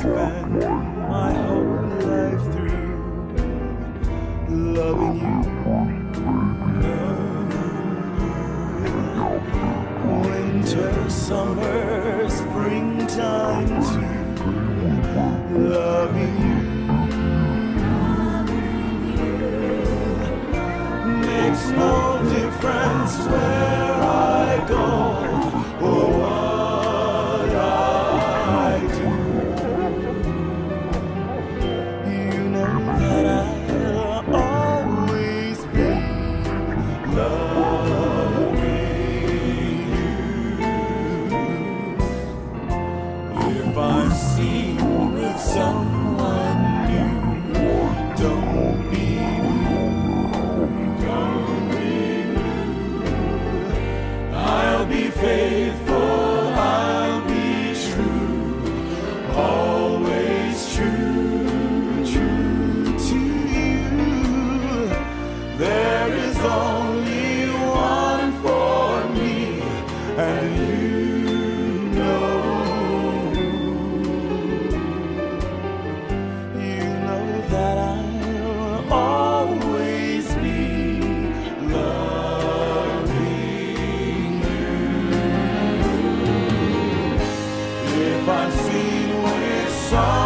spend my whole life through loving you. Winter, summer, springtime too. Loving you. Makes no difference where I go So. song.